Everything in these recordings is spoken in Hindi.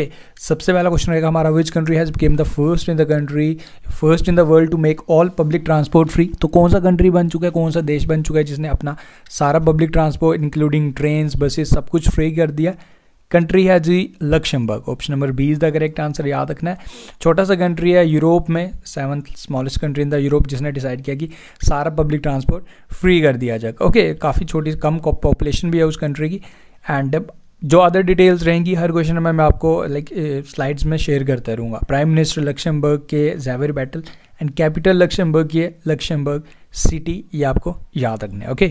ओके सबसे पहला क्वेश्चन रहेगा हमारा which country has became the first in the country first in the world to make all public transport free तो कौन सा कंट्री बन चुका है कौन सा देश बन चुका है जिसने अपना सारा public transport including train buses सब कुछ फ्री कर दिया? कंट्री है जी Luxembourg option number B is the correct answer याद रखना है। छोटा सा कंट्री है यूरोप में seventh smallest country in the Europe जिसने डिसाइड किया कि सारा पब्लिक ट्रांसपोर्ट फ्री कर दिया जाएगा। ओके okay, काफ़ी छोटी कम पॉपुलेशन भी है उस कंट्री की। एंड जो अदर डिटेल्स रहेंगी, हर क्वेश्चन में मैं आपको लाइक स्लाइड्स में शेयर करता रहूँगा। प्राइम मिनिस्टर लक्ष्मबर्ग के Xavier Bettel and capital Luxembourg के लक्ष्मबर्ग सिटी ये आपको याद रखना है ओके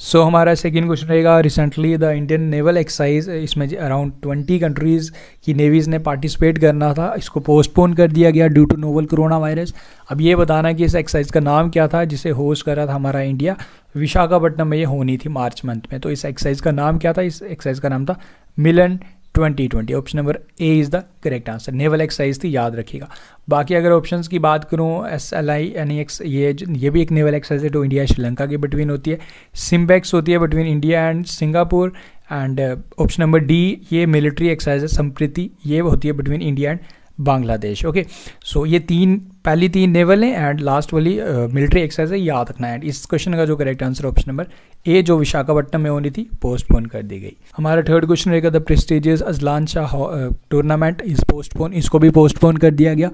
सो हमारा सेकेंड क्वेश्चन रहेगा recently the Indian naval exercise इसमें अराउंड ट्वेंटी कंट्रीज़ की नेवीज़ ने पार्टिसिपेट करना था, इसको पोस्टपोन कर दिया गया due to novel corona virus अब ये बताना कि इस एक्सरसाइज का नाम क्या था, जिसे होस्ट कर रहा था हमारा इंडिया विशाखापट्टनम में ये होनी थी मार्च मंथ में। तो इस एक्सरसाइज का नाम क्या था? इस एक्सरसाइज का नाम था Milan 2020 option number A is the correct answer naval exercise थी, याद रखिएगा। बाकी अगर ऑप्शन की बात करूँ S L I N X ये ये भी एक नेवल एक्सरसाइज है तो इंडिया श्रीलंका के बिटवीन होती है। सिम्बैक्स होती है between India and Singapore and option number D ये मिलिट्री एक्सरसाइज है संप्रीति ये होती है between India and Bangladesh okay so ये तीन पहली तीन नेवल हैं एंड लास्ट वाली मिलिट्री एक्सरसाइज है, याद रखना है। इस क्वेश्चन का जो correct answer option number A जो विशाखापट्टनम में होनी थी पोस्टपोन कर दी गई। हमारा थर्ड क्वेश्चन रहेगा the prestigious Azlan Shah tournament is postpone इसको भी पोस्टपोन कर दिया गया।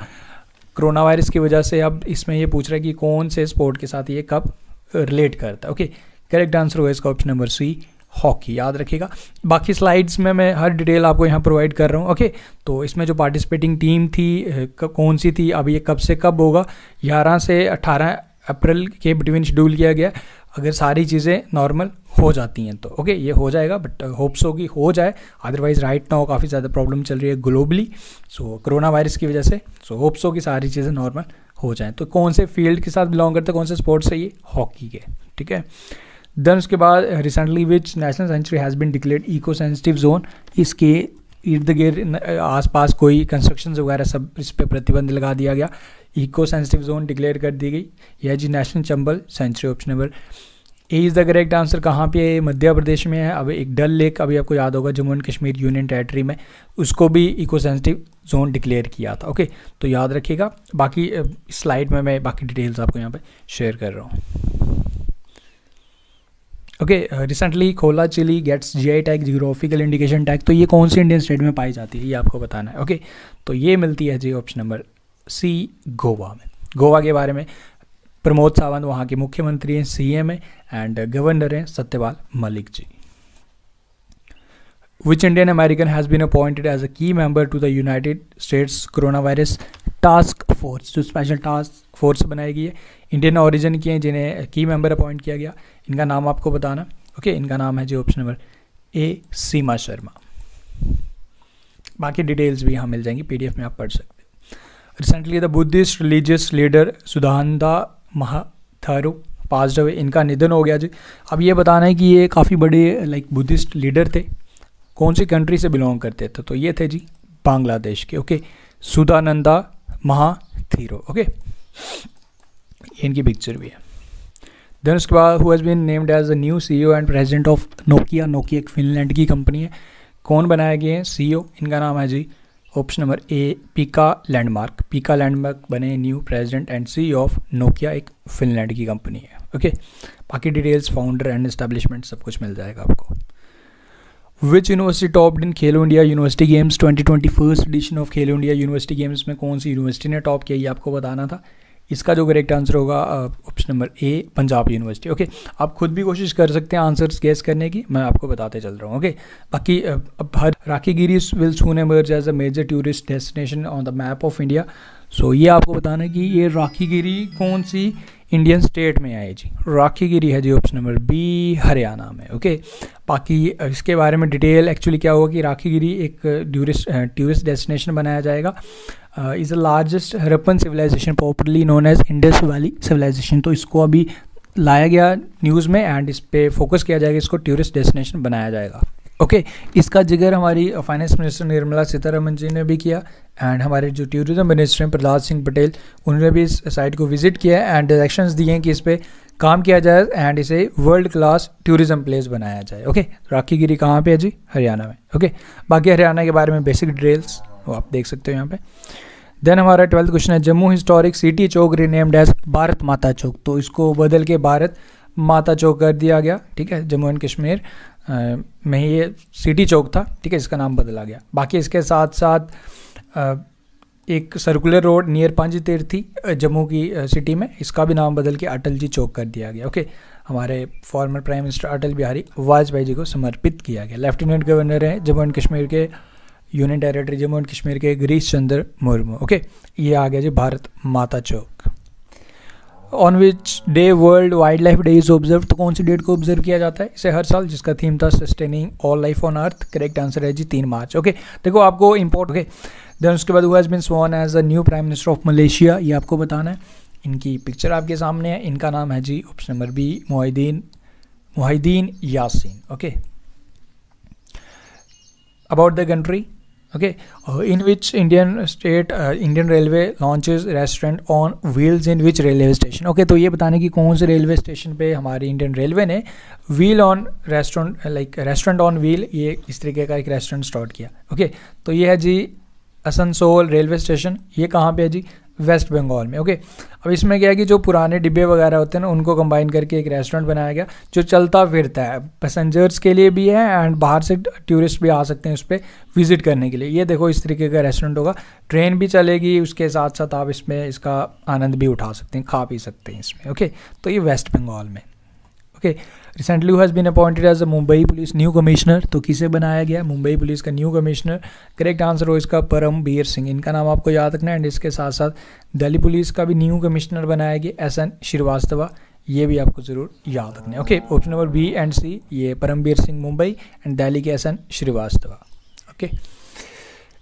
कोरोना वायरस की वजह से अब इसमें ये पूछ रहा है कि कौन से स्पोर्ट के साथ ये कब रिलेट करता है। ओके करेक्ट आंसर होगा इसका ऑप्शन नंबर सी हॉकी, याद रखिएगा। बाकी स्लाइड्स में मैं हर डिटेल आपको यहाँ प्रोवाइड कर रहा हूँ ओके तो इसमें जो पार्टिसिपेटिंग टीम थी कौन सी थी अब ये कब से कब होगा, ग्यारह से अट्ठारह अप्रैल के बिटवीन शेड्यूल किया गया। अगर सारी चीज़ें नॉर्मल हो जाती हैं तो ओके ये हो जाएगा बट होप्स होगी, हो जाए। अदरवाइज़ राइट नाउ काफ़ी ज़्यादा प्रॉब्लम चल रही है ग्लोबली सो कोरोना वायरस की वजह से सो होप्स हो कि सारी चीज़ें नॉर्मल हो जाएँ। तो कौन से फ़ील्ड के साथ बिलोंग करते हैं कौन से स्पोर्ट्स है ये? हॉकी के, ठीक है? देन उसके बाद recently which national sanctuary has been declared eco sensitive zone इसके इर्द गिर्द आसपास कोई कंस्ट्रक्शन वगैरह सब इस पर प्रतिबंध लगा दिया गया। इको सेंसिटिव जोन डिक्लेयर कर दी गई। यह जी national Chambal sanctuary option number A is the correct answer कहाँ पे? मध्य प्रदेश में है। अब एक डल लेक, अभी आपको याद होगा, Jammu and Kashmir union territory में। उसको भी इको सेंसिटिव जोन डिक्लेयर किया था। ओके तो याद रखिएगा। बाकी स्लाइड में मैं बाकी डिटेल्स आपको यहाँ पे शेयर कर रहा हूँ। Okay recently Khola chilli gets G I tag geographical indication tag तो ये कौन सी इंडियन स्टेट में पाई जाती है? ये आपको बताना है ओके? तो ये मिलती है जी ऑप्शन नंबर सी गोवा में। गोवा के बारे में प्रमोद सावंत वहाँ के मुख्यमंत्री हैं सी एम है एंड गवर्नर हैं Satyapal Malik ji. Which Indian American has been appointed as a key member to the United States corona virus task force जो स्पेशल टास्क फोर्स बनाई गई है। इंडियन ओरिजिन की हैं, जिन्हें की मेंबर अपॉइंट किया गया। इनका नाम आपको बताना। ओके इनका नाम है जी option number A Seema Sharma बाकी डिटेल्स भी यहाँ मिल जाएँगी पीडीएफ में आप पढ़ सकते recently the Buddhist religious leader Sudhananda Mahathero pass इनका निधन हो गया जी। अब ये बताना है कि ये काफ़ी बड़े लाइक बुद्धिस्ट लीडर थे। कौन सी कंट्री से बिलोंग करते थे? तो ये थे जी बांग्लादेश के। ओके सुधानंदा महाथीरो ओके इनकी पिक्चर भी है। देन उसके बाद who has been named as a new CEO and president of Nokia Nokia एक फिनलैंड की कंपनी है। कौन बनाया गया है? सी इनका नाम है जी option number A Pekka Lundmark Pekka Lundmark बने new president and CEO of Nokia एक फिनलैंड की कंपनी है। ओके बाकी डिटेल्स फाउंडर एंड इस्टेब्लिशमेंट सब कुछ मिल जाएगा आपको। विच university top in Khelo India University Games 2020 first edition of Khelo India University Games में कौन सी यूनिवर्सिटी ने टॉप किया? ये आपको बताना था। इसका जो करेक्ट आंसर होगा option number A Punjab University okay आप खुद भी कोशिश कर सकते हैं आंसर्स गेस करने की, मैं आपको बताते चल रहा हूँ ओके बाकी अब हर Rakhigarhi will soon emerge as a major tourist destination on the map of India so ये आपको बताना है कि ये राखी गिरी कौन सी इंडियन स्टेट में आए जी? राखी गिरी है जी ऑप्शन नंबर बी हरियाणा में ओके बाकी इसके बारे में डिटेल एक्चुअली क्या होगा कि राखी गिरी एक टूरिस्ट टूरिस्ट डेस्टिनेशन बनाया जाएगा। Is the largest Harappan civilisation popularly known as Indus Valley civilisation तो इसको अभी लाया गया न्यूज़ में एंड इस पर फोकस किया जाएगा, इसको टूरिस्ट डेस्टिनेशन बनाया जाएगा। ओके okay, इसका ज़िक्र हमारी फाइनेंस मिनिस्टर निर्मला सीतारमन जी ने भी किया एंड हमारे जो टूरिज़्म मिनिस्टर हैं प्रहलाद सिंह पटेल उन्होंने भी इस साइट को विज़िट किया एंड डायरेक्शंस दिए हैं कि इस पर काम किया जाए एंड इसे वर्ल्ड क्लास टूरिज़्म प्लेस बनाया जाए। ओके राखी गिरी कहाँ पे है जी? हरियाणा में। ओके बाकी हरियाणा के बारे में बेसिक डिटेल्स वो आप देख सकते हो यहाँ पे। देन हमारा ट्वेल्थ क्वेश्चन है Jammu historic city Chowk renamed as Bharat Mata Chowk. तो इसको बदल के भारत माता चौक कर दिया गया ठीक है? जम्मू एंड कश्मीर। में ये सिटी चौक था, ठीक है इसका नाम बदला गया। बाकी इसके साथ साथ एक सर्कुलर रोड नियर पाँच तीर्थी जम्मू की सिटी में। इसका भी नाम बदल के अटल जी चौक कर दिया गया ओके हमारे former prime minister Atal Bihari Vajpayee ji को समर्पित किया गया। लेफ्टिनेंट गवर्नर हैं जम्मू एंड कश्मीर के union territory Jammu and Kashmir के गिरीश चंद्र मुर्मू ओके ये आ गया जी Bharat Mata Chowk. On which day World Wildlife Day is observe तो कौन सी डेट को ऑब्ज़र्व किया जाता है? इसे हर साल, जिसका थीम था sustaining all life on earth correct answer है जी तीन मार्च। ओके देखो आपको इम्पोर्ट ओके देन उसके बाद has been sworn as a new prime minister of Malaysia ये आपको बताना है। इनकी पिक्चर आपके सामने है, इनका नाम है जी option number B Muhyiddin Muhyiddin Yassin okay about the country okay? Uh, in which indian state uh, indian railway launches restaurant on wheels in which railway station? Okay तो ये बताने की कौन से रेलवे स्टेशन पे हमारी इंडियन रेलवे ने wheel on restaurant like restaurant on wheel ये इस तरीके का एक रेस्टोरेंट स्टार्ट किया। ओके okay, तो ये है जी असनसोल रेलवे स्टेशन ये कहाँ पे है जी? वेस्ट बंगाल में ओके अब इसमें क्या है कि जो पुराने डिब्बे वगैरह होते हैं ना, उनको कंबाइन करके एक रेस्टोरेंट बनाया गया, जो चलता फिरता है। पैसेंजर्स के लिए भी है एंड बाहर से टूरिस्ट भी आ सकते हैं उस पर विज़िट करने के लिए। ये देखो इस तरीके का रेस्टोरेंट होगा। ट्रेन भी चलेगी, उसके साथ साथ आप इसमें इसका आनंद भी उठा सकते हैं, खा पी सकते हैं इसमें ओके तो ये वेस्ट बंगाल में okay recently has been appointed as a Mumbai police new commissioner तो किसे बनाया गया मुंबई पुलिस का न्यू कमिश्नर करेक्ट आंसर हो इसका परम बीर सिंह इनका नाम आपको याद रखना है एंड इसके साथ साथ दिल्ली पुलिस का भी न्यू कमिश्नर बनाया गया एस एन श्रीवास्तवा ये भी आपको ज़रूर याद रखना है okay option number B and C ये परमवीर सिंह मुंबई एंड दिल्ली के S N Srivastava okay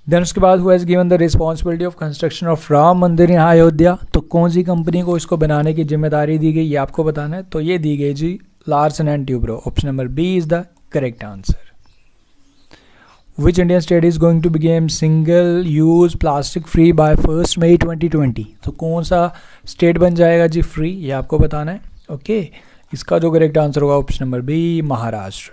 then उसके बाद who is given the responsibility of construction of Ram Mandir यहाँ अयोध्या तो कौन सी कंपनी को इसको बनाने की ज़िम्मेदारी दी गई ये आपको बताना है तो ये दी गई जी Larsen and Tubro. Option number B is the correct answer. Which Indian state is going to become single use plastic free by 1st May 2020? तो कौन सा स्टेट बन जाएगा जी फ्री ये आपको बताना है ओके okay. इसका जो करेक्ट आंसर होगा option number B Maharashtra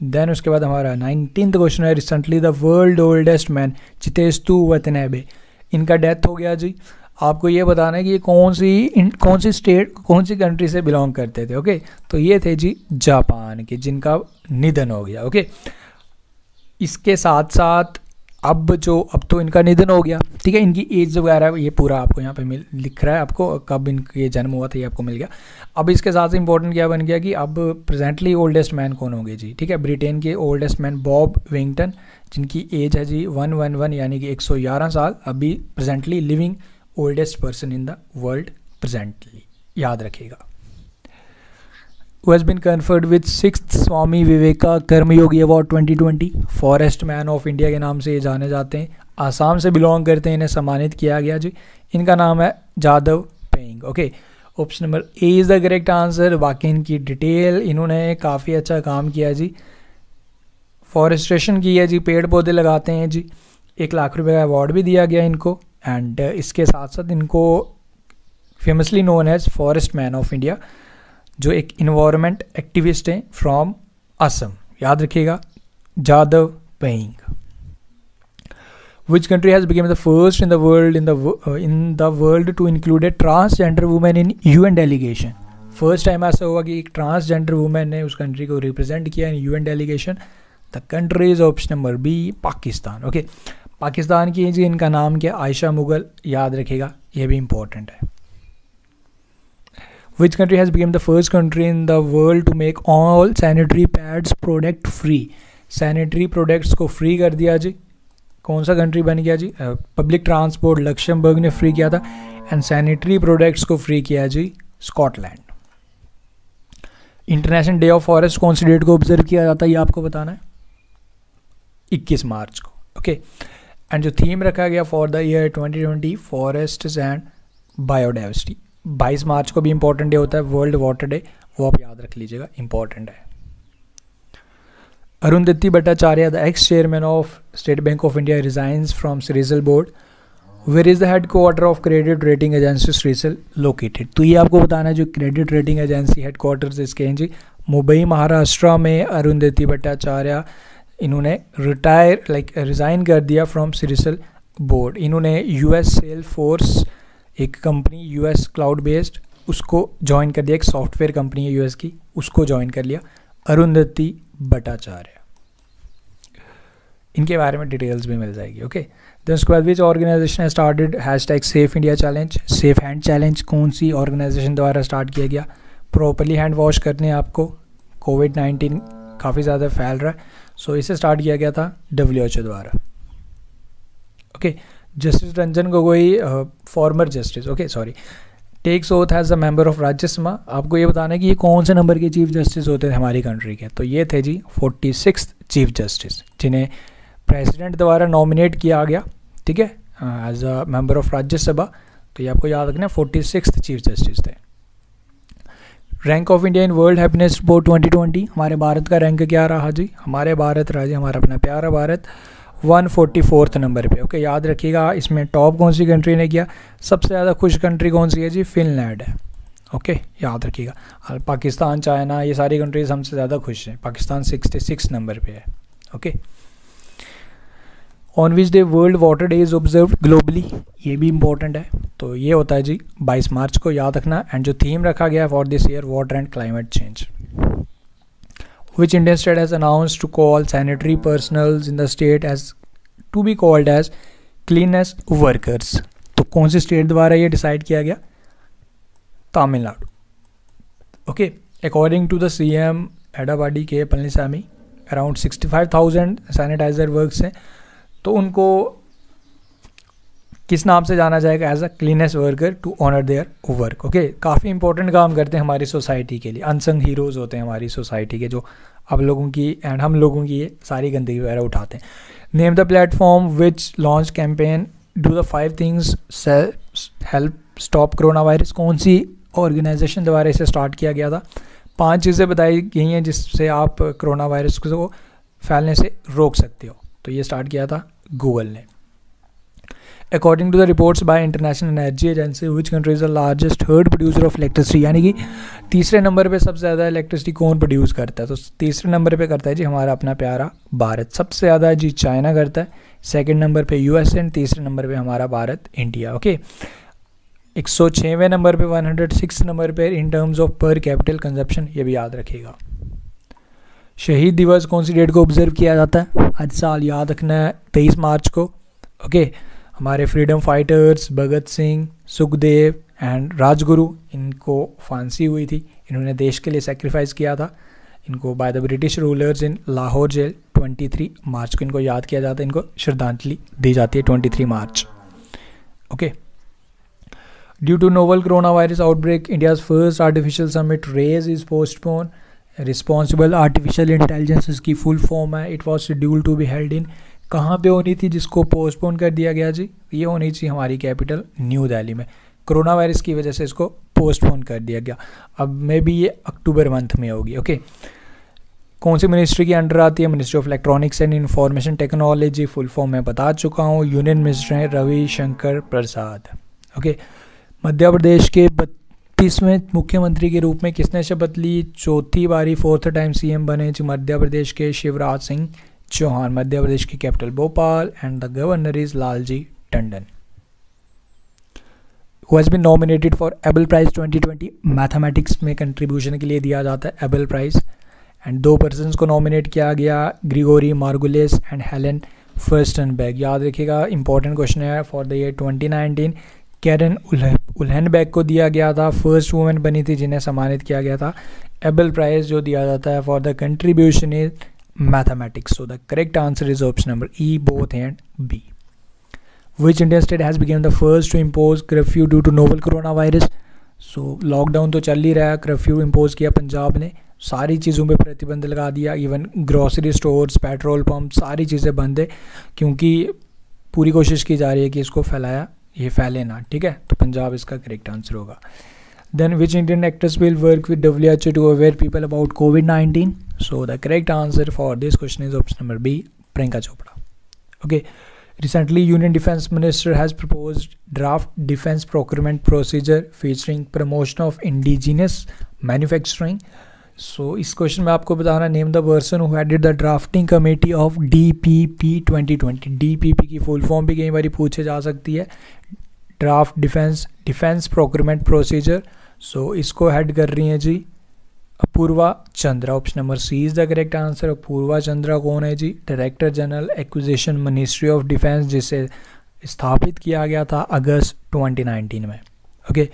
then उसके बाद हमारा नाइनटीन क्वेश्चन है recently the world oldest man Chitetsu Watanabe इनका डेथ हो गया जी आपको ये बताना है कि ये कौन सी कौन सी स्टेट कौन सी कंट्री से बिलोंग करते थे ओके तो ये थे जी जापान के, जिनका निधन हो गया ओके इसके साथ साथ अब जो, अब तो इनका निधन हो गया, ठीक है? इनकी एज वगैरह, ये पूरा आपको यहाँ पे मिल, लिख रहा है आपको, कब इनका जन्म हुआ था ये आपको मिल गया। अब इसके साथ इंपॉर्टेंट क्या बन गया कि अब प्रेजेंटली ओल्डेस्ट मैन कौन होंगे जी, ठीक है? ब्रिटेन के ओल्डेस्ट मैन बॉब विंगटन जिनकी एज है जी वन वन वन यानी कि एक सौ ग्यारह साल, अभी presently living oldest person in the world presently याद रखेगा who has been conferred with six Swami Viveka Karmayogi award 2020 forest man of India के नाम से ये जाने जाते हैं। आसाम से बिलोंग करते हैं, इन्हें सम्मानित किया गया जी। इनका नाम है Jadav Payeng okay option number A is the correct answer बाकी इनकी डिटेल इन्होंने काफ़ी अच्छा काम किया जी। फॉरेस्ट्रेशन की है जी, पेड़ पौधे लगाते हैं जी। एक लाख रुपए का अवार्ड भी दिया गया इनको। एंड uh, इसके साथ साथ इनको famously known as forest man of India जो एक इन्वायरमेंट एक्टिविस्ट हैं फ्रॉम असम याद रखिएगा Jadav Payeng which country has became the first in the world in the in the world to include a transgender women in U N delegation first time ऐसा हुआ कि एक ट्रांसजेंडर वुमेन ने उस कंट्री को रिप्रेजेंट किया in U N delegation the country is option number B Pakistan okay Pakistan की जी इनका नाम क्या आयशा मुगल, याद रखेगा ये भी इंपॉर्टेंट है। Which country has become the first country in the world to make all sanitary pads product free sanitary products को फ्री कर दिया जी। कौन सा कंट्री बन गया जी? पब्लिक ट्रांसपोर्ट लक्ष्मबर्ग ने फ्री किया था। एंड सैनिटरी प्रोडक्ट्स को फ्री किया जी Scotland international day of forest कौन सी डेट को ऑब्ज़र्व किया जाता है? ये आपको बताना है। 21 मार्च को ओके okay. एंड जो थीम रखा गया for the year 2020 forest and biodiversity 22 मार्च को भी इंपॉर्टेंट डे होता है वर्ल्ड वाटर डे वो आप याद रख लीजिएगा इंपॉर्टेंट है। Arundhati Bhattacharya the ex chairman of State Bank of India resigns from CRISIL board where is the headquarter of credit rating agency CRISIL located तो ये आपको बताना है जो credit rating agency headquarter इसके हैं जी, मुंबई, महाराष्ट्र में अरुंधति भट्टाचार्य इन्होंने रिटायर लाइक रिज़ाइन कर दिया फ्रॉम सिरिसल बोर्ड इन्होंने यूएस सेल फोर्स एक कंपनी यूएस क्लाउड बेस्ड उसको ज्वाइन कर दिया, एक सॉफ्टवेयर कंपनी है यूएस की, उसको ज्वाइन कर लिया, अरुंधति भट्टाचार्य। इनके बारे में डिटेल्स भी मिल जाएगी ओके देन उसके बाद which organisation started hashtag safe India challenge safe hand challenge कौन सी ऑर्गेनाइजेशन द्वारा स्टार्ट किया गया? प्रॉपरली हैंड वॉश करने आपको। कोविड नाइन्टीन काफ़ी ज़्यादा फैल रहा है। सो इसे स्टार्ट किया गया था डब्ल्यू एच ओ द्वारा। Okay justice Ranjan Gogoi former justice okay sorry takes oath as a member of Rajya Sabha आपको ये बताना है कि ये कौन से नंबर के चीफ जस्टिस होते थे हमारी कंट्री के? तो ये थे जी फोर्टी सिक्स चीफ जस्टिस जिन्हें प्रेसिडेंट द्वारा नॉमिनेट किया गया, ठीक है? As a member of Rajya Sabha तो ये आपको याद रखना फोर्टी सिक्स चीफ जस्टिस थे। Rank of India in World Happiness Report 2020 हमारे भारत का रैंक क्या रहा जी? हमारे भारत जी हमारा अपना प्यारा भारत वन फोर्थ नंबर पे। ओके याद रखिएगा, इसमें टॉप कौन सी कंट्री ने किया? सबसे ज़्यादा खुश कंट्री कौन सी है जी? फिनलैंड है। ओके याद रखिएगा। पाकिस्तान, चाइना, ये सारी कंट्रीज़ हमसे ज़्यादा खुश हैं। पाकिस्तान सिक्सटी सिक्स नंबर पे है। Okay on which day World Water Day is observe globally ये भी इंपॉर्टेंट है। तो ये होता है जी 22 मार्च को याद रखना। एंड जो थीम रखा गया है for this year water and climate change which Indian state has announced to call sanitary personals in the state as, to be called as cleanest workers? तो कौन सी स्टेट द्वारा ये डिसाइड किया गया? Tamil Nadu. Okay according to the C M Edappadi K Palaniswami around sixty five thousand sanitiser works हैं। तो उनको किस नाम से जाना जाएगा? As a cleanliness worker to honour their work okay काफ़ी इंपॉर्टेंट काम करते हैं हमारी सोसाइटी के लिए। अनसंग हीरोज़ होते हैं हमारी सोसाइटी के, जो अब लोगों की एंड हम लोगों की ये सारी गंदगी वगैरह उठाते हैं। Name the platform which launch campaign do the five things help stop corona virus कौन सी ऑर्गेनाइजेशन द्वारा इसे स्टार्ट किया गया था? पाँच चीज़ें बताई गई हैं जिससे आप कोरोना वायरस को फैलने से रोक सकते हो। तो ये स्टार्ट किया था गूगल ने। According to the reports by International Energy Agency which country is the largest third producer of electricity यानी कि तीसरे नंबर पे सबसे ज़्यादा इलेक्ट्रिसिटी कौन प्रोड्यूस करता है? तो तीसरे नंबर पे करता है जी हमारा अपना प्यारा भारत। सबसे ज़्यादा जी चाइना करता है। सेकेंड नंबर पे यूएस एंड तीसरे नंबर पे हमारा भारत इंडिया ओके एक सौ छवें नंबर पे वन हंड्रेड सिक्स नंबर पे in terms of per capital consumption ये भी याद रखिएगा। शहीद दिवस कौन सी डेट को ऑब्ज़र्व किया जाता है? हर साल याद रखना है, तेईस मार्च को। ओके हमारे freedom fighters Bhagat Singh, Sukhdev and Rajguru, इनको फांसी हुई थी। इन्होंने देश के लिए सेक्रीफाइस किया था। इनको by the British rulers in Lahore jail 23 मार्च को इनको याद किया जाता है। इनको श्रद्धांजलि दी जाती है 23 मार्च। Okay due to novel corona virus outbreak India's first artificial summit RAISE is postpone responsible artificial intelligence इसकी फुल फॉर्म है। It was schedule to be held in कहाँ पे होनी थी जिसको पोस्टपोन कर दिया गया जी? ये होनी चाहिए हमारी कैपिटल न्यू दिल्ली में। कोरोना वायरस की वजह से इसको पोस्टपोन कर दिया गया। अब मे बी ये अक्टूबर मंथ में होगी ओके कौन सी मिनिस्ट्री के अंडर आती है? Ministry of electronics and information technology full form मैं बता चुका हूँ। यूनियन मिनिस्टर हैं रविशंकर प्रसाद ओके मध्य प्रदेश के इकतीसवें मुख्यमंत्री के रूप में किसने शपथ ली? चौथी बारी फोर्थ टाइम सीएम बने मध्य प्रदेश के शिवराज सिंह चौहान। मध्य प्रदेश की capital Bhopal and the governor is Lalji Tandon. Has been nominated for Abel prize 2020 mathematics में कंट्रीब्यूशन के लिए दिया जाता है एबल प्राइज एंड दो पर्सन को नॉमिनेट किया गया Grigory Margulis and Hillel Furstenberg याद रखिएगा इंपॉर्टेंट क्वेश्चन है for the year 2019 Karen Uhlenbeck को दिया गया था। फ़र्स्ट वुमेन बनी थी जिन्हें सम्मानित किया गया था। एबल प्राइज जो दिया जाता है for the contribution is mathematics so the correct answer is option number E both and B which Indian state has became the first to impose curfew due to novel corona virus so lockdown तो चल ही रहा है। कर्फ्यू इम्पोज किया पंजाब ने। सारी चीज़ों पे प्रतिबंध लगा दिया। Even grocery stores petrol pump सारी चीज़ें बंद है। क्योंकि पूरी कोशिश की जा रही है कि इसको फैलाया ये फैले ना, ठीक है? तो पंजाब इसका करेक्ट आंसर होगा। Then which Indian actress will work with W H O to aware people about COVID nineteen so the correct answer for this question is option number B Priyanka Chopra okay recently union defence minister has propose draft defence procurement procedure featuring promotion of indigenous manufacturing so इस क्वेश्चन में आपको बताना name the person who headed the drafting committee of D P P twenty twenty D P P की फुल फॉर्म भी कई बार पूछे जा सकती है। Draft defence defence procurement procedure so इसको हेड कर रही हैं जी Apurva Chandra option number C is the correct answer Apurva Chandra कौन है जी? Director general acquisition ministry of defence जिसे स्थापित किया गया था अगस्त 2019 में। Okay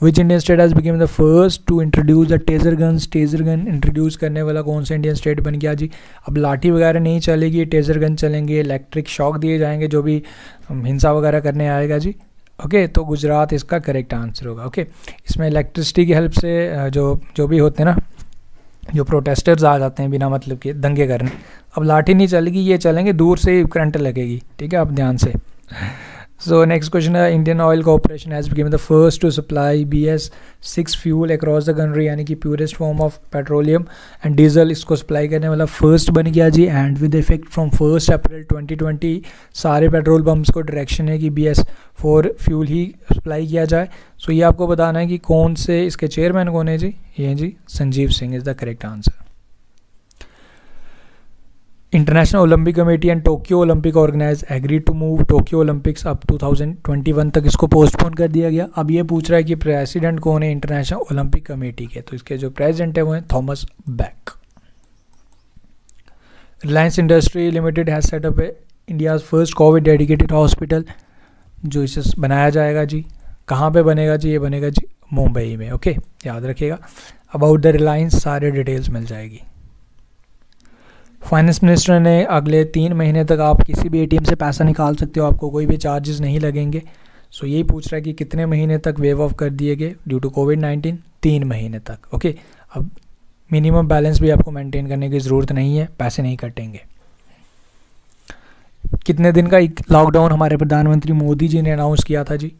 which Indian state has become the first to introduce the taser gun taser gun introduce करने वाला कौन सा इंडियन स्टेट बन गया जी? अब लाठी वगैरह नहीं चलेगी टेजर गन चलेंगे इलेक्ट्रिक शॉक दिए जाएँगे जो भी हिंसा वगैरह करने आएगा जी। ओके okay, तो गुजरात इसका करेक्ट आंसर होगा। ओके okay, इसमें इलेक्ट्रिसिटी की हेल्प से जो जो भी होते हैं ना जो प्रोटेस्टर्स आ जाते हैं बिना मतलब के दंगे करने। अब लाठी नहीं चलेगी ये चलेंगे दूर से ही करंट लगेगी। ठीक है आप ध्यान से। So next question है Indian Oil Corporation has become the first to supply BS6 fuel across the country यानी कि purest form of petroleum and diesel इसको supply करने वाला first बन गया जी and with effect from 1st April 2020 सारे पेट्रोल पम्प्स को डायरेक्शन है कि बी एस फोर ही सप्लाई किया जाए so ये आपको बताना है कि कौन से इसके चेयरमैन कौन है जी ये जी Sanjeev Singh is the correct answer international Olympic committee and Tokyo Olympic organise agree to move Tokyo Olympics अब 2021 तक इसको पोस्टपोन कर दिया गया। अब ये पूछ रहा है कि प्रेसिडेंट कौन है इंटरनेशनल ओलंपिक कमेटी के? तो इसके जो प्रेसिडेंट है वो हैं Thomas Bach Reliance industry limited has set up है India first COVID dedicated hospital जो इसे बनाया जाएगा जी। कहाँ पे बनेगा जी? ये बनेगा जी मुंबई में ओके याद रखिएगा। अबाउट द रिलायंस सारे डिटेल्स मिल जाएगी। फाइनेंस मिनिस्टर ने अगले तीन महीने तक आप किसी भी एटीएम से पैसा निकाल सकते हो आपको कोई भी चार्जेस नहीं लगेंगे। सो यही पूछ रहा है कि कितने महीने तक वेव ऑफ़ कर दिए गए? ड्यू टू कोविड नाइन्टीन तीन महीने तक ओके अब मिनिमम बैलेंस भी आपको मेंटेन करने की ज़रूरत नहीं है पैसे नहीं कटेंगे। कितने दिन का एक लॉकडाउन हमारे प्रधानमंत्री मोदी जी ने अनाउंस किया था जी?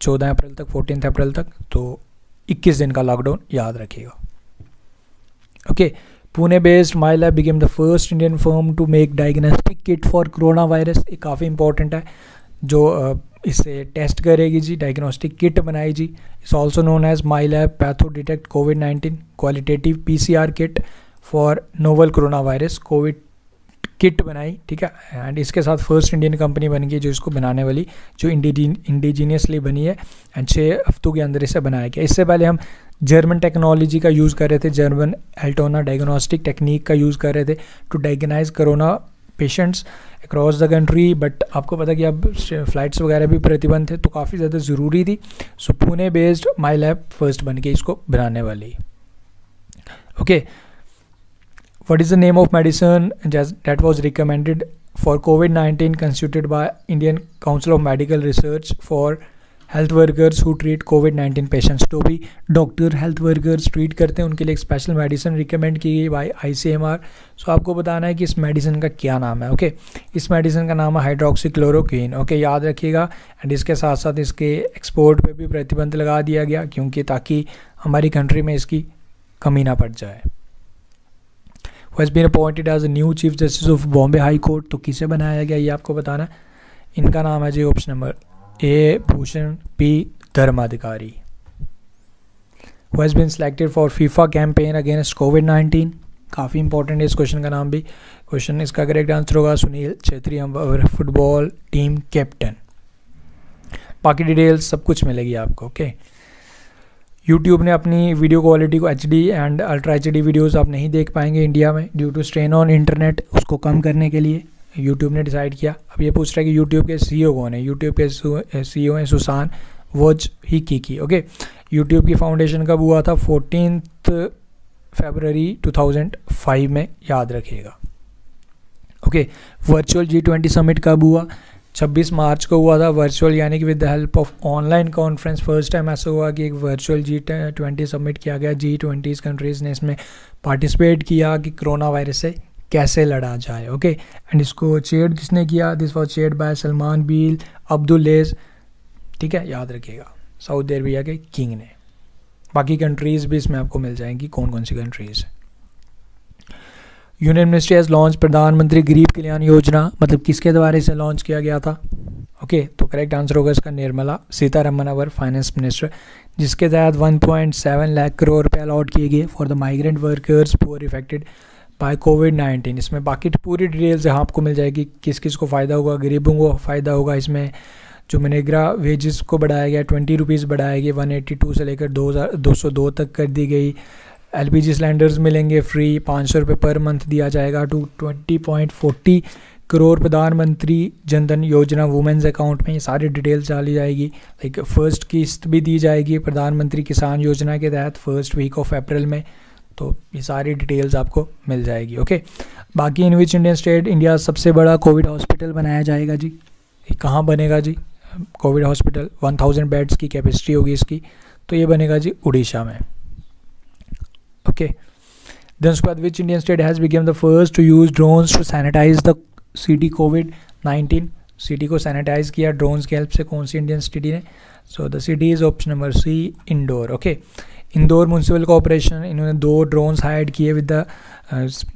चौदह अप्रैल तक फोर्टीन अप्रैल तक तो इक्कीस दिन का लॉकडाउन याद रखिएगा okay okay, Pune based lab became the first Indian firm to make diagnostic kit for corona virus ये काफ़ी इंपॉर्टेंट है। जो इसे टेस्ट करेगी जी डायग्नोस्टिक किट बनाई जी। It's also known as My Lab Patho Detect COVID nineteen qualitative P C R kit for novel corona virus COVID kit बनाई, ठीक है? एंड इसके साथ फ़र्स्ट इंडियन कंपनी बन गई जो इसको बनाने वाली, जो इंडिजीनियसली बनी है एंड छः हफ्तों के अंदर इसे बनाया गया। इससे पहले हम जर्मन टेक्नोलॉजी का यूज़ कर रहे थे जर्मन एल्टोना डायग्नोस्टिक टेक्निक का यूज़ कर रहे थे to diagnose corona patients across the country but आपको पता कि अब फ्लाइट्स वगैरह भी प्रतिबंध थे तो काफ़ी ज़्यादा ज़रूरी थी। So Pune based My Lab first बन के इसको बनाने वाली। Okay what is the name of medicine that was recommended for COVID nineteen constituted by Indian Council of Medical Research for health workers who treat COVID nineteen patients तो भी डॉक्टर हेल्थ वर्कर्स ट्रीट करते हैं उनके लिए एक स्पेशल मेडिसिन रिकमेंड की गई by I C M R so आपको बताना है कि इस मेडिसिन का क्या नाम है ओके okay? इस मेडिसिन का नाम है हाइड्रोक्सीक्लोरोक्वीन ओके okay, याद रखिएगा। एंड इसके साथ साथ इसके एक्सपोर्ट पर भी प्रतिबंध लगा दिया गया क्योंकि ताकि हमारी कंट्री में इसकी कमी ना पड़ जाए। Was been appointed as a new chief justice of Bombay high court तो किसे बनाया गया? ये आपको बताना है। इनका नाम है जी option number A Bhushan P Dharmadhikari. Has been selected for FIFA campaign against COVID nineteen काफ़ी इंपॉर्टेंट है इस क्वेश्चन का नाम भी। क्वेश्चन इसका करेक्ट आंसर होगा, Sunil Chhetri football team captain बाकी डिटेल्स सब कुछ मिलेगी आपको ओके यूट्यूब ने अपनी वीडियो क्वालिटी को HD and ultra H D videos आप नहीं देख पाएँगे इंडिया में due to strain on internet उसको कम करने के लिए यूट्यूब ने डिसाइड किया। अब ये पूछ रहा है कि यूट्यूब के सीईओ कौन है? यूट्यूब के सीईओ हैं सुसान वोज ही की की ओके यूट्यूब की फाउंडेशन कब हुआ था? फोर्टीन फेबररी 2005 में, याद रखिएगा। Okay virtual G twenty summit कब हुआ? 26 मार्च को हुआ था वर्चुअल, यानी कि with the help of online conference first time ऐसा हुआ कि एक वर्चुअल जी ट्वेंटी सबमिट किया गया। जी ट्वेंटीज़ कंट्रीज़ ने इसमें पार्टिसिपेट किया कि कोरोना वायरस से कैसे लड़ा जाए ओके एंड इसको चेयर किसने किया? This was chair by Salman bin Abdulaziz ठीक है? याद रखिएगा। सऊदी अरबिया के किंग ने। बाकी कंट्रीज़ भी इसमें आपको मिल जाएँगी कौन कौन सी countries union ministry has launch Pradhan Mantri Garib Kalyan योजना। मतलब किसके द्वारा इसे लॉन्च किया गया था? ओके okay, तो करेक्ट आंसर होगा इसका Nirmala Sitharaman our finance minister जिसके तहत 1.7 लाख करोड़ रुपए अलॉट किए गए for the migrant workers poor affected by COVID nineteen इसमें बाकी पूरी डिटेल्स यहाँ आपको मिल जाएगी किस किस को फ़ायदा होगा गरीबों को फ़ायदा होगा। इसमें जो मनेग्रा वेजेस को बढ़ाया गया ट्वेंटी रुपीज़ बढ़ाया गया वन एट्टी टू से लेकर दो हज़ार दो सौ दो तक कर दी गई। एल पी जी सिलेंडर्स मिलेंगे फ्री, पाँच सौ रुपये पर मंथ दिया जाएगा two twenty point forty crore Pradhan Mantri Jan Dhan Yojana women's account में। ये सारी डिटेल्स डाली जाएगी। लाइक फ़र्स्ट किस्त भी दी जाएगी प्रधानमंत्री किसान योजना के तहत फ़र्स्ट वीक ऑफ़ अप्रैल में। तो ये सारी डिटेल्स आपको मिल जाएगी, ओके? बाकी in which Indian state India सबसे बड़ा कोविड हॉस्पिटल बनाया जाएगा जी। कहाँ बनेगा जी? COVID hospital, one thousand beds की कैपेसिटी होगी इसकी। तो ये बनेगा जी उड़ीसा में। ओके देन उसके बाद which Indian state has become the first to use drones to sanitise the city COVID nineteen city को सैनिटाइज किया ड्रोन्स की हेल्प से कौन सी इंडियन सिटी ने? So the city is option number C Indore okay Indore municipal corporation इन्होंने दो ड्रोन्स हाइड किए विद द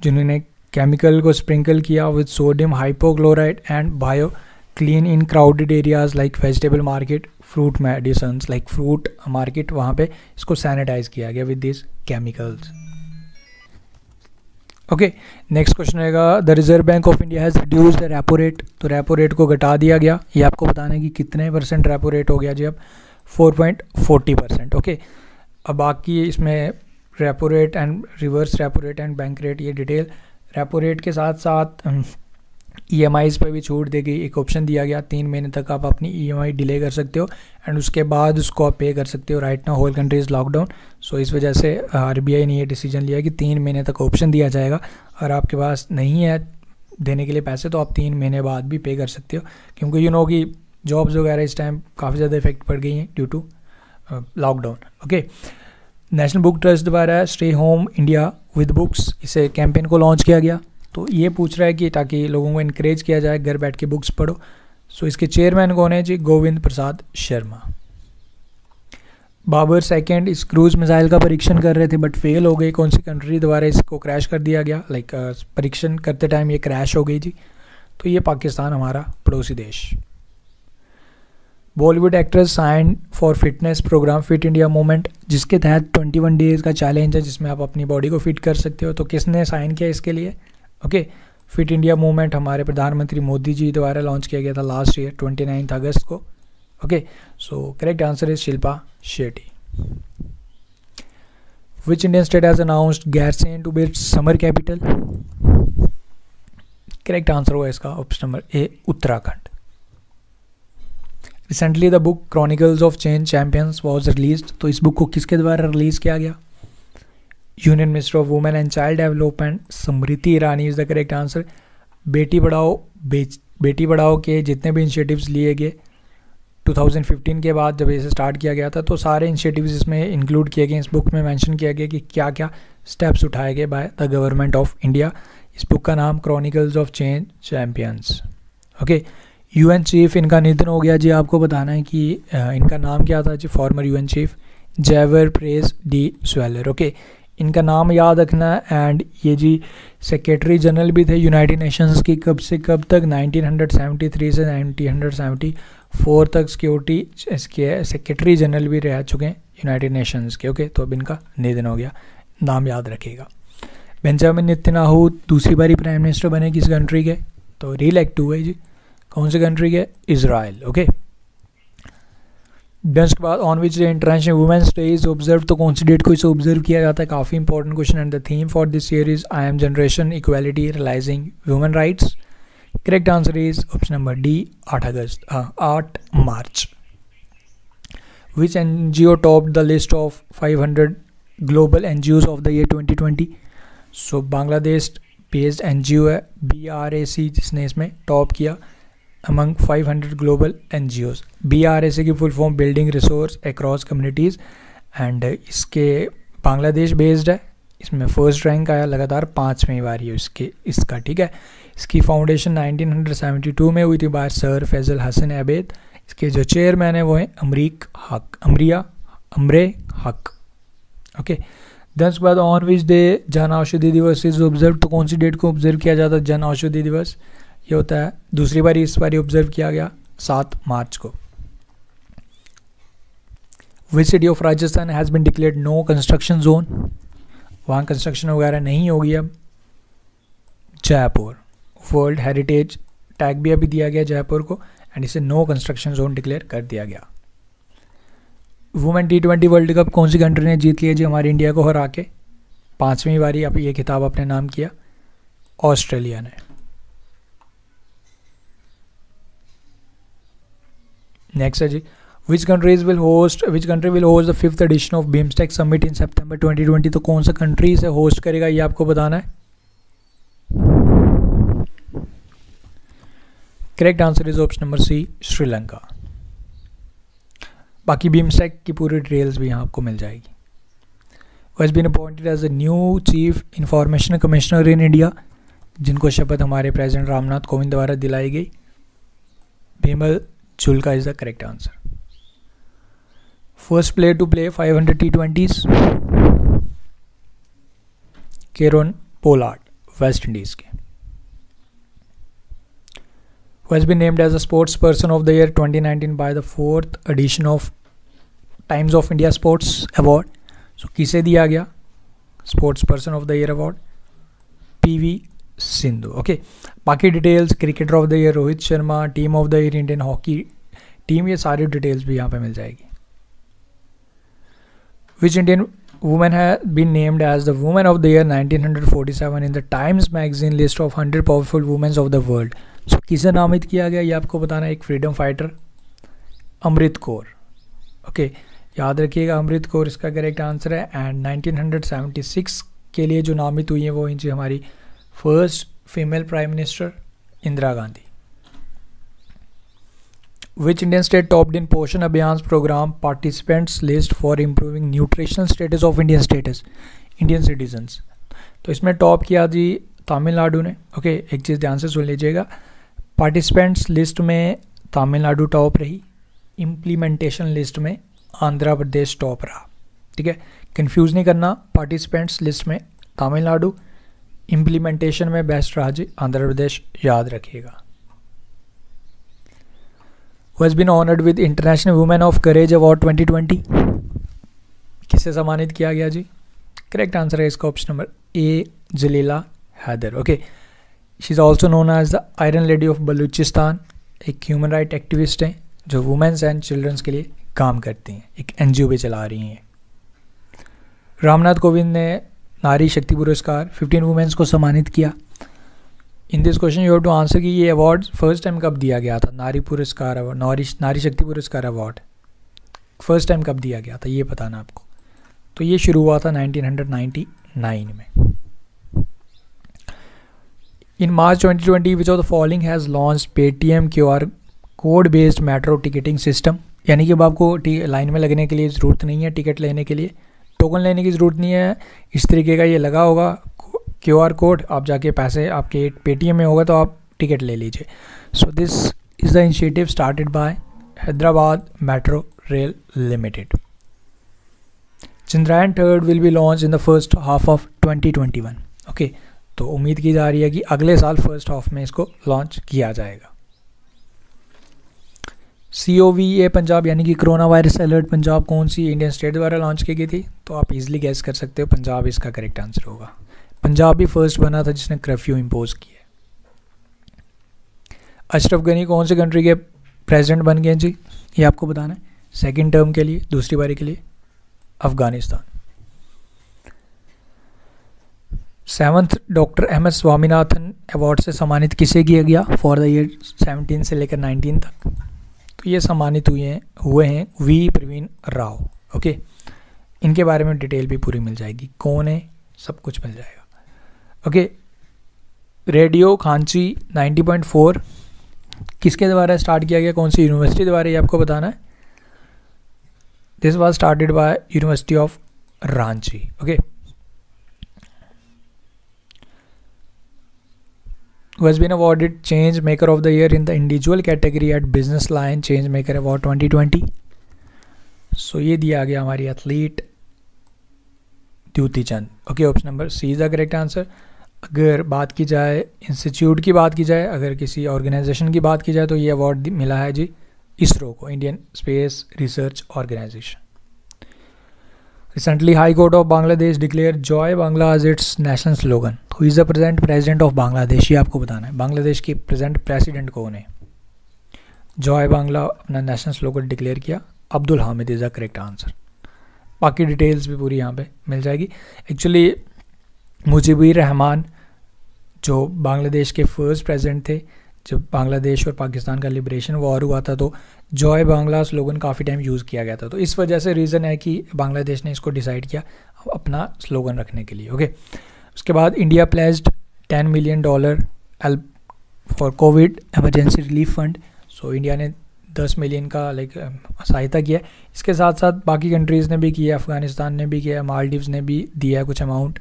जिन्होंने केमिकल को स्प्रिंकल किया with sodium hypochlorite and bio clean in crowded areas like vegetable market fruit medicines like fruit market वहाँ पे इसको सैनिटाइज किया गया with this chemicals okay next question रहेगा the Reserve Bank of India has reduce the repo rate तो रेपो रेट को घटा दिया गया। ये आपको बताना है कि कितने परसेंट रेपो रेट हो गया जी अब? Four point forty percent okay अब बाकी इसमें repo rate and reverse repo rate and bank rate ये डिटेल रेपो रेट के साथ साथ ई एम आईज़ पर भी छूट दी गई एक ऑप्शन दिया गया। तीन महीने तक आप अपनी ई एम आई डिले कर सकते हो एंड उसके बाद उसको आप पे कर सकते हो। राइट ना whole country is lockdown so इस वजह से आर बी आई ने ये डिसीज़न लिया कि तीन महीने तक ऑप्शन दिया जाएगा। अगर आपके पास नहीं है देने के लिए पैसे तो आप तीन महीने बाद भी पे कर सकते हो। क्योंकि यू नो कि जॉब्स वगैरह इस टाइम काफ़ी ज़्यादा इफ़ेक्ट पड़ गई हैं due to lockdown okay national book trust द्वारा stay home India with books इसे कैंपेन को लॉन्च किया गया। तो ये पूछ रहा है कि ताकि लोगों को इनक्रेज किया जाए, घर बैठ के बुक्स पढ़ो। सो इसके चेयरमैन कौन है जी? गोविंद प्रसाद शर्मा। बाबर सेकेंड इस क्रूज मिसाइल का परीक्षण कर रहे थे बट फेल हो गई। कौन सी कंट्री द्वारा इसको क्रैश कर दिया गया? लाइक परीक्षण करते टाइम ये क्रैश हो गई जी। तो ये पाकिस्तान हमारा पड़ोसी देश। Bollywood actress sign for fitness programme fit India movement जिसके तहत 21 डेज़ का चैलेंज है, जिसमें आप अपनी बॉडी को फिट कर सकते हो। तो किसने साइन किया इसके लिए? ओके फिट इंडिया मूवमेंट हमारे प्रधानमंत्री मोदी जी द्वारा लॉन्च किया गया था लास्ट ईयर ट्वेंटी नाइन्थ अगस्त को। Okay so correct answer is Shilpa Shetty which Indian state has announced Gairsain to build summer capital correct answer हुआ इसका option number A Uttarakhand recently the book Chronicles of Change Champions was release तो इस बुक को किसके द्वारा रिलीज़ किया गया? Union minister of women and child development Smriti Irani is the correct answer Beti Padhao Beti पढ़ाओ के जितने भी इनिशिएटिव्स लिए गए 2015 के बाद जब इसे स्टार्ट किया गया था तो सारे इनिशिएटिव्स इसमें इंक्लूड किए गए, इस बुक में मेंशन किया गया कि क्या क्या स्टेप्स उठाए गए by the government of India इस बुक का नाम Chronicles of Change Champions okay UN chief इनका निधन हो गया जी, आपको बताना है कि इनका नाम क्या था जी former UN chief Javier Perez de Cuellar okay इनका नाम याद रखना एंड ये जी सेक्रेटरी जनरल भी थे यूनाइटेड नेशंस की कब से कब तक? 1973 से 1974 तक सिक्योरिटी इसके सेक्रेटरी जनरल भी रह चुके हैं यूनाइटेड नेशंस के ओके तो अब इनका निधन हो गया। नाम याद रखिएगा बेंजामिन नित्यनाहू दूसरी बारी प्राइम मिनिस्टर बने किस कंट्री के तो रीइलेक्ट हुए जी। कौन से कंट्री के? इसराइल ओके देन उसके बाद on which international women's day is observe तो कौन सी डेट को इसे ऑब्ज़र्व किया जाता है? काफ़ी important question and the theme for this year is I am generation equality realising women rights correct answer is option number D आठ अगस्त आठ मार्च। Which N G O top the list of five hundred global N G Os of the year twenty twenty so Bangladesh based N G O है बी आर ए सी जिसने इसमें टॉप किया। Among 500 global NGOs. BRSA की full form building resource across communities and इसके बांग्लादेश बेस्ड है। इसमें फ़र्स्ट रैंक आया लगातार पाँचवीं बार ये इसके इसका, ठीक है? इसकी फाउंडेशन 1972 में हुई थी बाय सर फैज़ल हसन अबेद। इसके जो चेयरमैन है वो हैं अमरीक हक, अमरिया, अमरे हक। ओके देन उसके बाद on which day Jan Aushadhi दिवस इज़ ऑब्ज़र्व तो कौन सी डेट को ऑब्ज़र्व किया जाता है? जन औषधि दिवस। ये होता है। दूसरी बार इस बार ऑब्ज़र्व किया गया सात मार्च को। Which city of Rajasthan has been declared no construction zone वहाँ कंस्ट्रक्शन वगैरह नहीं होगी अब। जयपुर। वर्ल्ड हेरिटेज टैग भी अभी दिया गया जयपुर को एंड इसे नो कंस्ट्रक्शन जोन डिक्लेयर कर दिया गया। Women T twenty world cup कौन सी कंट्री ने जीत लिया जी हमारी इंडिया को हरा के? पाँचवीं बारी अब ये खिताब अपने नाम किया। ऑस्ट्रेलिया ने। नेक्स्ट है जी। Which countries will host which country will host the fifth edition of BIMSTEC summit in September 2020 तो कौन सा कंट्री से होस्ट करेगा, ये आपको बताना है। Correct answer is option number C Sri Lanka बाकी बीमस्टेक की पूरी डिटेल्स भी यहाँ आपको मिल जाएगी। Was been appointed as a new chief information commissioner in India जिनको शपथ हमारे प्रेसिडेंट रामनाथ कोविंद द्वारा दिलाई गई। Bimal Julka is the correct answer first player to play 500 T twenties Kieron Pollard West Indies के who has been named as a Sports Person of the Year 2019 by the fourth edition of Times of India Sports Award. So किसे दिया गया sports person of the year award P V Sindhu okay बाकी details cricketer of the year Rohit Sharma team of the year Indian hockey team ये सारी डिटेल्स भी यहाँ पे मिल जाएगी। Which Indian woman has been named as the woman of the year 1947 in the times magazine list of 100 powerful women of the world? सो किसे नामित किया गया? ये आपको बताना है एक freedom fighter Amrit Kaur okay याद रखिएगा अमृत कौर इसका करेक्ट आंसर है। एंड 1976 के लिए जो नामित हुई हैं, वो इनसे हमारी first female prime minister Indira Gandhi which Indian state topped in Poshan Abhiyan programme participants list for improving nutritional status of Indian status Indian citizens तो इसमें टॉप किया जी तमिलनाडु ने। ओके एक चीज़ ध्यान से सुन लीजिएगा। पार्टिसिपेंट्स लिस्ट में तमिलनाडु टॉप रही। इम्प्लीमेंटेशन लिस्ट में आंध्र प्रदेश टॉप रहा। ठीक है? कंफ्यूज नहीं करना। पार्टिसिपेंट्स लिस्ट में तमिलनाडु। इम्प्लीमेंटेशन में बेस्ट राज्य आंध्र प्रदेश याद रखिएगा। Who has been honoured with international women of courage award 2020 किसे सम्मानित किया गया जी? करेक्ट आंसर है इसका option number A Jalila Haider. Okay she is also known as the iron lady of Balochistan एक ह्यूमन राइट एक्टिविस्ट हैं, जो वुमेंस एंड चिल्ड्रंस के लिए काम करती हैं, एक एनजीओ भी चला रही हैं। रामनाथ कोविंद ने नारी शक्ति पुरस्कार 15 वुमेंस को सम्मानित किया। In this question you have to answer कि ये अवार्ड फ़र्स्ट टाइम कब दिया गया था? नारी पुरस्कार अवार्ड नारी Nari Shakti Puraskar award first time कब दिया गया था? ये बताना आपको। तो ये शुरू हुआ था 1999 में। In March 2020, which of the following has launched Paytm QR code based metro ticketing system यानी कि अब आपको लाइन में लगने के लिए ज़रूरत नहीं है टिकट लेने के लिए। टोकन लेने की ज़रूरत नहीं है। इस तरीके का ये लगा होगा। क्यू आर कोड, आप जाके पैसे आपके पेटीएम में होगा तो आप टिकट ले लीजिए। So this is the initiative started by Hyderabad metro rail limited. Chandrayaan third will be launch in the first half of 2021 okay तो उम्मीद की जा रही है कि अगले साल फ़र्स्ट हाफ़ में इसको लॉन्च किया जाएगा। C O V A Punjab, यानी कि कोरोना वायरस अलर्ट पंजाब कौन सी इंडियन स्टेट द्वारा लॉन्च की गई थी? तो आप इजीली गैस कर सकते हो, पंजाब इसका करेक्ट आंसर होगा। पंजाब भी फ़र्स्ट बना था जिसने कर्फ्यू इम्पोज किया अशरफ गनी कौन सी कंट्री के प्रेसिडेंट बन गए जी? ये आपको बताना है। सेकेंड टर्म के लिए, दूसरी बारी के लिए, Afghanistan. Seventh doctor M S Swaminathan award से सम्मानित किसे किया गया? फॉर द ईयर सेवनटीन से लेकर नाइनटीन तक। तो ये सम्मानित हुए हैं हुए हैं वी प्रवीण राव, ओके? इनके बारे में डिटेल भी पूरी मिल जाएगी। कौन है? सब कुछ मिल जाएगा। ओके? रेडियो खांची 90.4 किसके द्वारा स्टार्ट किया गया? कौन सी यूनिवर्सिटी द्वारा? ये आपको बताना है। This was started by university of Ranchi okay? Who has been awarded Change Maker of the Year in the individual category at Business Line Change Maker Award 2020. So so, ये दिया गया हमारी athlete Dutee Chand okay option number C is the correct answer अगर बात की जाए इंस्टीट्यूट की बात की जाए अगर किसी ऑर्गेनाइजेशन की बात की जाए तो ये अवार्ड मिला है जी इसरो को Indian space research organisation recently high court of Bangladesh declare Joy Bangla as its national slogan who is the present president of Bangladesh ये आपको बताना है। बांग्लादेश की प्रेजेंट प्रेसिडेंट कौन है? जॉय बांग्ला अपना नेशनल स्लोगन डिक्लेयर किया। Abdul Hamid is the correct answer बाकी डिटेल्स भी पूरी यहाँ पे मिल जाएगी। एक्चुअली मुजिबिर रहमान जो बांग्लादेश के फ़र्स्ट प्रेसिडेंट थे, जब बांग्लादेश और पाकिस्तान का लिबरेशन वॉर हुआ था तो जॉय बांग्ला स्लोगन काफ़ी टाइम यूज़ किया गया था। तो इस वजह से रीज़न है कि बांग्लादेश ने इसको डिसाइड किया अपना स्लोगन रखने के लिए ओके उसके बाद India placed ten million dollar help for covid emergency relief fund so India ने दस मिलियन का लाइक सहायता किया इसके साथ साथ बाकी कंट्रीज़ ने भी किया अफ़गानिस्तान ने भी किया मालदीव्स ने भी दिया कुछ अमाउंट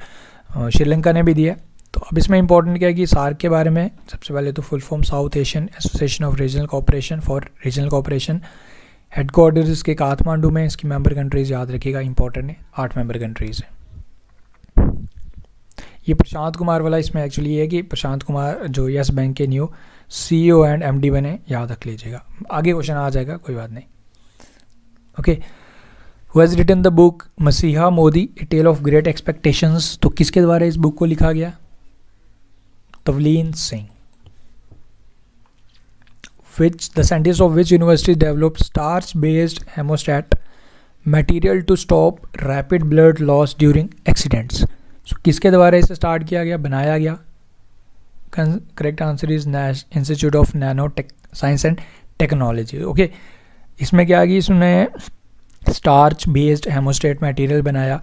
श्रीलंका ने भी दिया तो अब इसमें इंपॉर्टेंट क्या है कि सार्क के बारे में सबसे पहले तो full form South Asian association of regional cooperation for regional cooperation headquarters इसके काठमांडू में, इसकी मेंबर कंट्रीज़ याद रखिएगा इंपॉर्टेंट है, आठ मेंबर कंट्रीज़ है। ये प्रशांत कुमार वाला इसमें एक्चुअली ये है कि प्रशांत कुमार जो यस बैंक के न्यू सी एंड एमडी बने, याद रख लीजिएगा। आगे क्वेश्चन आ जाएगा, कोई बात नहीं। Okay who has written the book messiah Modi a tale of great expectations तो किसके द्वारा इस बुक को लिखा गया? Tavleen Singh which the scientists of which university developed starch based hemostat material to stop rapid blood loss during accidents so किसके द्वारा इसे स्टार्ट किया गया बनाया गया correct answer is institute of nano tech science and technology okay इसमें क्या कि इसने स्टार्च बेस्ड हेमोस्टेट मटेरियल बनाया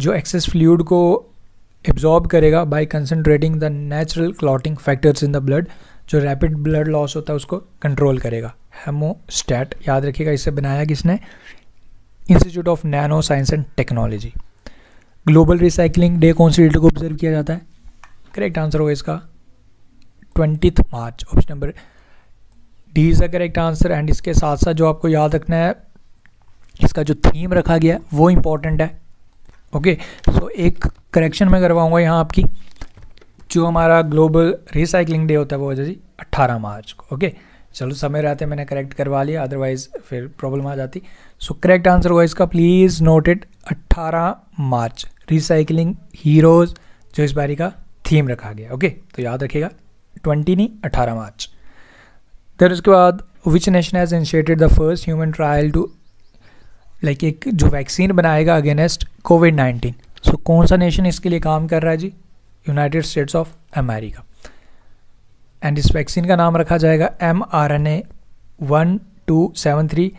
जो एक्सेस फ्लूड को एब्जॉर्ब करेगा by concentrating the natural clotting factors in the blood जो रैपिड ब्लड लॉस होता है उसको कंट्रोल करेगा। हेमोस्टैट याद रखिएगा इसे बनाया किसने? Institute of nano science and technology global recycling day कौन सी डेट को ऑब्ज़र्व किया जाता है? करेक्ट आंसर होगा इसका। Twenty March option number D is the correct answer and इसके साथ साथ जो आपको याद रखना है, इसका जो थीम रखा गया है, वो इंपॉर्टेंट है। ओके सो एक करेक्शन मैं करवाऊँगा यहाँ आपकी। जो हमारा ग्लोबल रिसाइकलिंग डे होता है वो हो जी अट्ठारह मार्च को ओके चलो समय रहते मैंने करेक्ट करवा लिया अदरवाइज़ फिर प्रॉब्लम आ जाती। सो करेक्ट आंसर होगा इसका प्लीज़ नोटेड अट्ठारह मार्च। रिसाइकलिंग हीरोज़ जो इस बारी का थीम रखा गया ओके तो याद रखिएगा ट्वेंटी नहीं अट्ठारह मार्च। फिर उसके बाद which nation has initiated the first human trial to like एक जो वैक्सीन बनाएगा अगेंस्ट कोविड नाइन्टीन सो कौन सा नेशन इसके लिए काम कर रहा है जी? United States of America and इस वैक्सीन का नाम रखा जाएगा M R N A one two seven three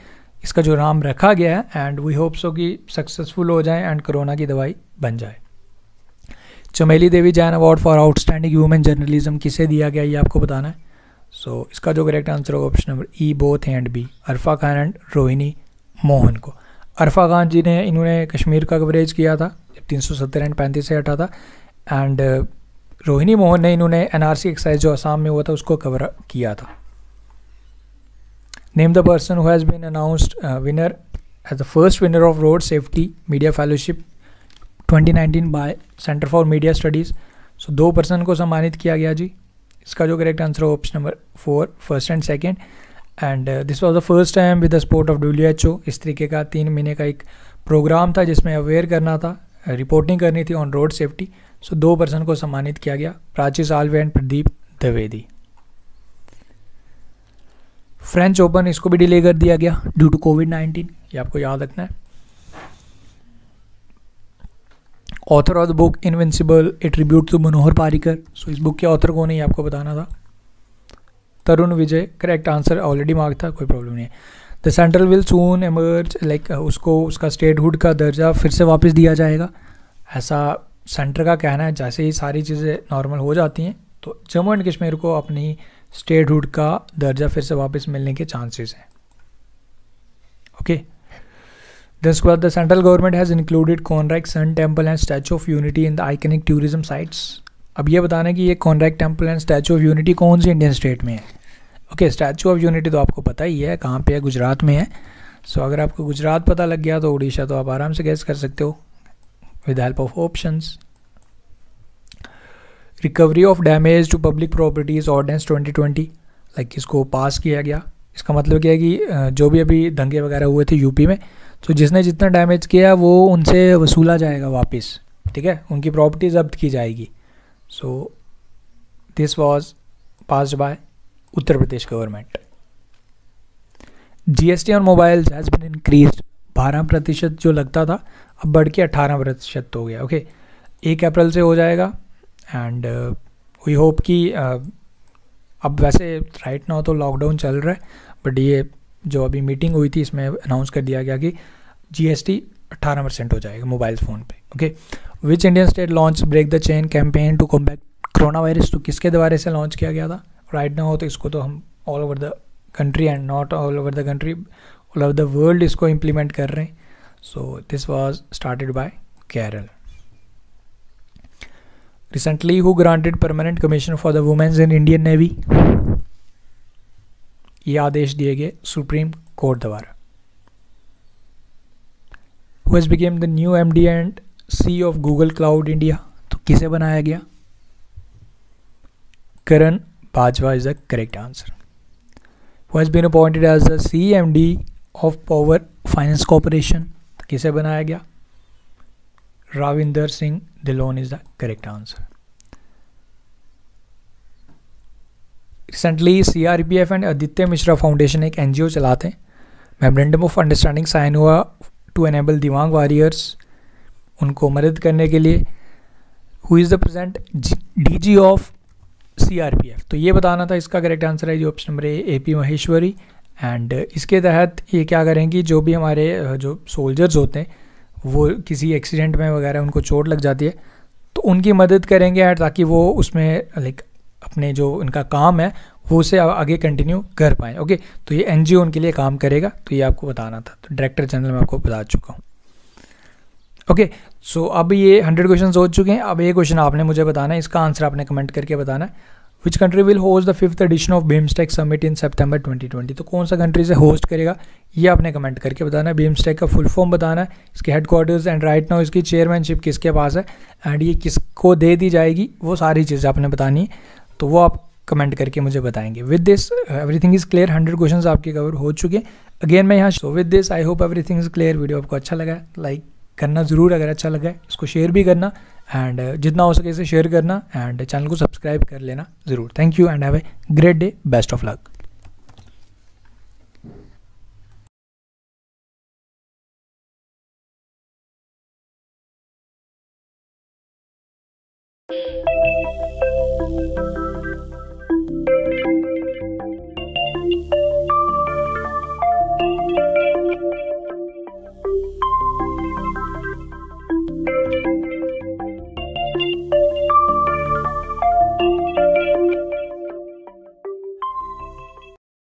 इसका जो नाम रखा गया है एंड वी होप सो कि सक्सेसफुल हो जाए एंड कोरोना की दवाई बन जाए। Chameli Devi Jain award for outstanding human journalism किसे दिया गया ये आपको बताना है? सो so, इसका जो करेक्ट आंसर होगा option number E both and B Arfa Khan and Rohini Mohan को। अरफा खान जी ने इन्होंने कश्मीर का कवरेज किया था, तीन सौ सत्तर एंड पैंतीस से हटा था। एंड रोहिणी मोहन ने इन्होंने एन आर सी एक्साइज जो असम में हुआ था, उसको कवर किया था। Name the person who has been announced winner as the first winner of road safety media fellowship 2019 by centre for media studies so दो पर्सन को सम्मानित किया गया जी। इसका जो करेक्ट आंसर है option number four first and second and this was the first time with the support of W H O इस तरीके का तीन महीने का एक प्रोग्राम था जिसमें अवेयर करना था रिपोर्टिंग करनी थी ऑन रोड सेफ्टी सो दो पर्सन को सम्मानित किया गया, Prachi Salve and Pradeep Dwivedi. French open इसको भी डिले कर दिया गया ड्यू टू कोविड नाइन्टीन ये आपको याद रखना है। Author of the book invincible a tribute to Manohar Parrikar so इस बुक के ऑथर को नहीं आपको बताना था। Tarun Vijay correct answer already mark था कोई प्रॉब्लम नहीं है the central will soon emerge like उसको उसका स्टेटहुड का दर्जा फिर से वापस दिया जाएगा ऐसा सेंटर का कहना है जैसे ही सारी चीज़ें नॉर्मल हो जाती हैं तो जम्मू एंड कश्मीर को अपनी स्टेटहुड का दर्जा फिर से वापस मिलने के चांसेस हैं ओके दिस बाद the central government has included Konark sun temple and statue of unity in the iconic tourism sites अब ये बताना है कि ये contract temple and statue of unity कौन सी इंडियन स्टेट में है? ओके स्टैचू ऑफ़ यूनिटी तो आपको पता ही है कहाँ पे है? गुजरात में है। सो so, अगर आपको गुजरात पता लग गया तो उड़ीसा तो आप आराम से गैस कर सकते हो with help of of recovery of damage to public properties properties ordinance 2020 like इसको पास किया गया। इसका मतलब क्या है कि जो भी अभी दंगे वगैरह हुए थे यूपी में तो जिसने जितना डैमेज किया वो उनसे वसूला जाएगा वापस ठीक है? उनकी प्रॉपर्टी जब्त की जाएगी। Was passed by Uttar Pradesh government GST on mobile has been increase बारह प्रतिशत जो लगता था अब बढ़ के अट्ठारह प्रतिशत हो गया ओके एक अप्रैल से हो जाएगा एंड वी होप कि uh, अब वैसे राइट नाउ तो लॉकडाउन चल रहा है बट ये जो अभी मीटिंग हुई थी इसमें अनाउंस कर दिया गया कि जीएसटी अट्ठारह परसेंट हो जाएगा मोबाइल फ़ोन पे okay which Indian state launch break the chain campaign to combat corona virus तो किसके द्वारा से लॉन्च किया गया था? राइट ना हो तो इसको तो हम all over the country and not all over the country all over the world इसको इम्प्लीमेंट कर रहे हैं। So this was started by Kerala recently, who granted permanent commission for the women's in indian navy? ये आदेश दिए गए सुप्रीम कोर्ट द्वारा। Who has become the new M D and C of Google cloud India तो किसे बनाया गया? Karan Bajwa is the correct answer has been appointed as the C M D of power finance corporation किसे बनाया गया? Ravinder Singh Dhillon is the correct answer recently C R P F and Aditya Mishra foundation एक एन जी ओ चलाते हैं। मेमोरेंडम ऑफ़ अंडरस्टैंडिंग साइन हुआ टू एनेबल दिवांग वॉरियर्स उनको मदद करने के लिए who is the present D G of C R P F तो ये बताना था, इसका करेक्ट आंसर है जो option number A A P Maheshwari and इसके तहत ये क्या करेंगी, जो भी हमारे जो सोल्जर्स होते हैं, वो किसी एक्सीडेंट में वगैरह उनको चोट लग जाती है तो उनकी मदद करेंगे ताकि वो उसमें लाइक अपने जो उनका काम है, वो उसे आगे कंटिन्यू कर पाएँ। ओके तो ये एन उनके लिए काम करेगा तो ये आपको बताना था। तो डायरेक्टर चैनल में आपको बता चुका हूँ। ओके सो अब ये हंड्रेड क्वेश्चन हो चुके हैं। अब ये क्वेश्चन आपने मुझे बताना है, इसका आंसर आपने कमेंट करके बताना है। Which country will host the fifth edition of BIMSTEC summit in सितंबर 2020 तो कौन सा कंट्री से होस्ट करेगा? ये आपने कमेंट करके बताना है। बीमस्टेक का फुल फॉर्म बताना है। इसके हेडक्वार्टर्स एंड राइट नाउ इसकी चेयरमैनशिप किसके पास है? एंड ये किसको दे दी जाएगी? वो सारी चीज़ें आपने बतानी तो वो आप कमेंट करके मुझे बताएँगे। With this everything is clear hundred question आपके कवर हो चुके हैं। अगेन मैं यहाँ so with this I hope everything is clear video आपको अच्छा लगा लाइक करना ज़रूर अगर अच्छा लगा है उसको शेयर भी करना एंड uh, जितना हो सके इसे शेयर करना एंड चैनल को सब्सक्राइब कर लेना ज़रूर। Thank you and have a great day best of luck